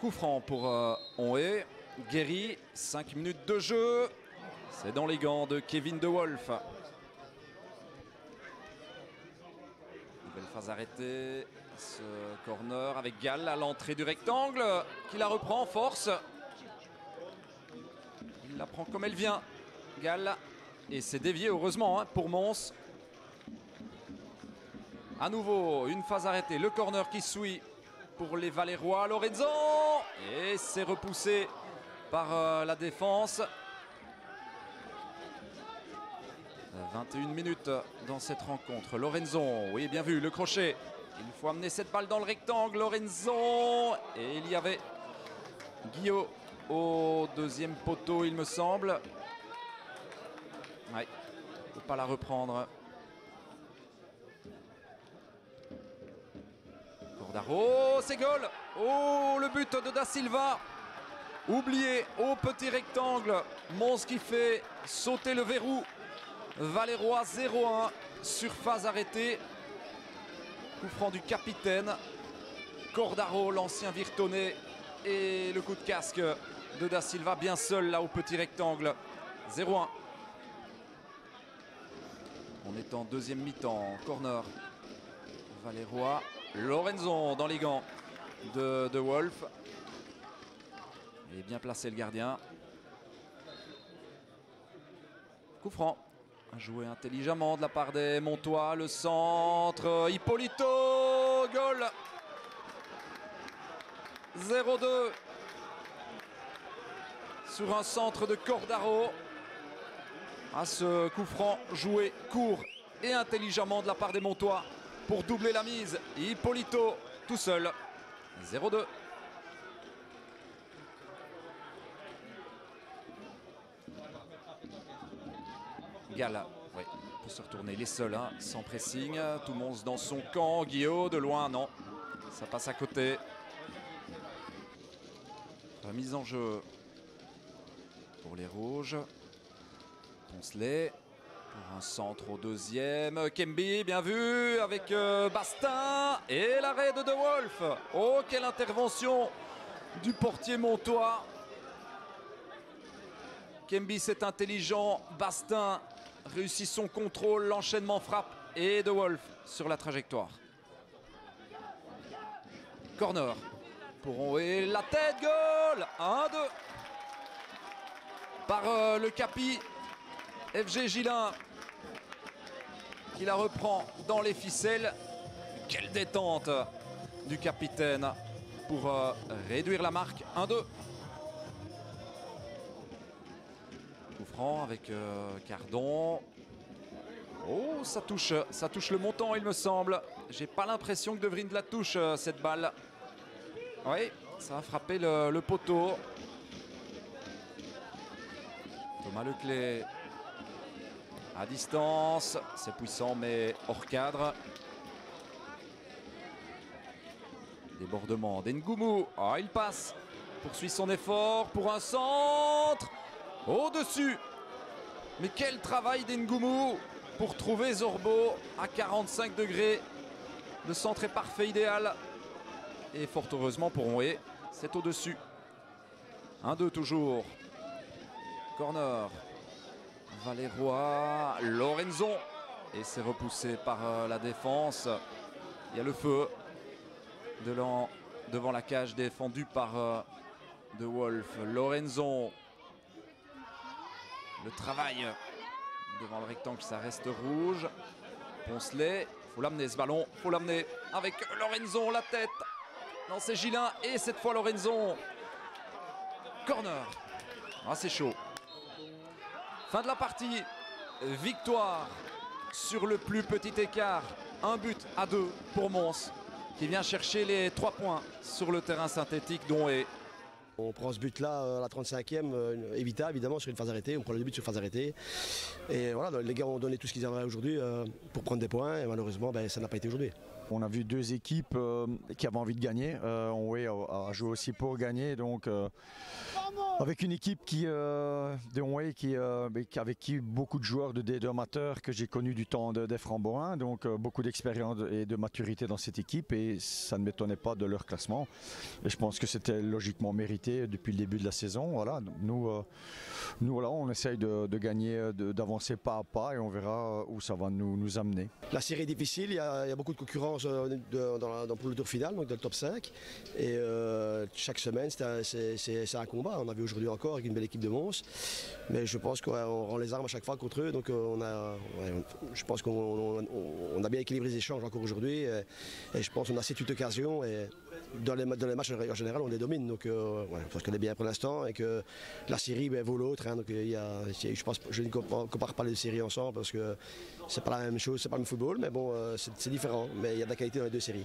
Coup franc pour euh, Onhé. Guéry, 5 minutes de jeu. C'est dans les gants de Kevin De Wolf. Nouvelle phase arrêtée. Ce corner avec Gall à l'entrée du rectangle qui la reprend en force. Il la prend comme elle vient. Gall. Et c'est dévié heureusement hein, pour Mons. À nouveau, une phase arrêtée. Le corner qui suit pour les Valérois. Lorenzo Et c'est repoussé par euh, la défense. 21 minutes dans cette rencontre. Lorenzo, oui, bien vu, le crochet. Il faut amener cette balle dans le rectangle. Lorenzo Et il y avait Guillaume au deuxième poteau, il me semble. Ouais, ne peut pas la reprendre. Cordaro, c'est goal Oh, le but de Da Silva Oublié au petit rectangle. Mons qui fait sauter le verrou. Valérois 0-1. Surface arrêtée. Coup franc du capitaine. Cordaro, l'ancien Virtonnet. Et le coup de casque de Da Silva, bien seul là au petit rectangle. 0-1. On est en deuxième mi-temps. Corner. Valérois. Lorenzo dans les gants de, de Wolf. Et bien placé le gardien. Coup franc. Joué intelligemment de la part des Montois. Le centre. Hippolito. Goal. 0-2. Sur un centre de Cordaro. À ce coup franc joué court et intelligemment de la part des Montois pour doubler la mise. Hippolito tout seul. 0-2. Gala, oui, peut se retourner. Les seuls, hein, sans pressing. Tout le monde dans son camp. Guillaume, de loin, non. Ça passe à côté. Remise en jeu pour les rouges. Poncelet un centre au deuxième. Kemby, bien vu, avec euh, Bastin. Et l'arrêt de De Wolf. Oh, quelle intervention du portier montois. Kemby, c'est intelligent. Bastin réussit son contrôle. L'enchaînement frappe. Et De Wolf sur la trajectoire. Corner pour Onhé. La tête, goal 1-2 par euh, le Capi. FG Gilin qui la reprend dans les ficelles. Quelle détente du capitaine pour euh, réduire la marque 1-2. Coup avec euh, Cardon. Oh, ça touche, ça touche le montant, il me semble. J'ai pas l'impression que De Vriend la touche, euh, cette balle. Oui, ça a frappé le, le poteau. Thomas Leclé à distance, c'est puissant mais hors cadre. Débordement d'Engoumou. Ah, il passe. Poursuit son effort pour un centre. Au-dessus. Mais quel travail d'Engoumou pour trouver Zorbo à 45 degrés. Le centre est parfait, idéal. Et fort heureusement pour Onhé, c'est au-dessus. 1-2 toujours. Corner. Valérois, Lorenzo. Et c'est repoussé par euh, la défense. Il y a le feu devant, la cage défendue par euh, De Wolf. Lorenzo. Le travail devant le rectangle, ça reste rouge. Poncelet, faut l'amener ce ballon, faut l'amener avec Lorenzo, la tête. Non, c'est Gilin et cette fois Lorenzo. Corner. Ah, c'est chaud. Fin de la partie. Victoire sur le plus petit écart. Un but à deux pour Mons qui vient chercher les trois points sur le terrain synthétique dont est on prend ce but-là à la 35e, euh, évitable évidemment sur une phase arrêtée. On prend le but sur phase arrêtée. Et voilà, les gars ont donné tout ce qu'ils avaient aujourd'hui euh, pour prendre des points. Et malheureusement, ben, ça n'a pas été aujourd'hui. On a vu deux équipes qui avaient envie de gagner. on a, joué aussi pour gagner, donc avec une équipe qui, de Onway qui, avec qui beaucoup de joueurs de D2 amateurs que j'ai connus du temps de, des Framboins, donc beaucoup d'expérience et de maturité dans cette équipe et ça ne m'étonnait pas de leur classement. Et je pense que c'était logiquement mérité depuis le début de la saison. Voilà, nous, nous voilà, on essaye de, gagner, d'avancer pas à pas et on verra où ça va nous, amener. La série est difficile, il y a, beaucoup de dans, le tour final, donc dans le top 5. Et euh, chaque semaine, c'est un combat. On a vu aujourd'hui encore avec une belle équipe de Mons. Mais je pense qu'on rend les armes à chaque fois contre eux. Donc euh, on a, je pense qu'on a bien équilibré les échanges encore aujourd'hui. Et, je pense qu'on a cette occasion. Et dans les, dans les, matchs en général, on les domine. Donc je pense qu'on est bien pour l'instant et que la série ben, vaut l'autre. Hein. donc il y a, je pense, je ne compare pas les séries ensemble parce que c'est pas la même chose, c'est pas le football, mais bon, euh, c'est différent. Mais il de la qualité dans les deux séries.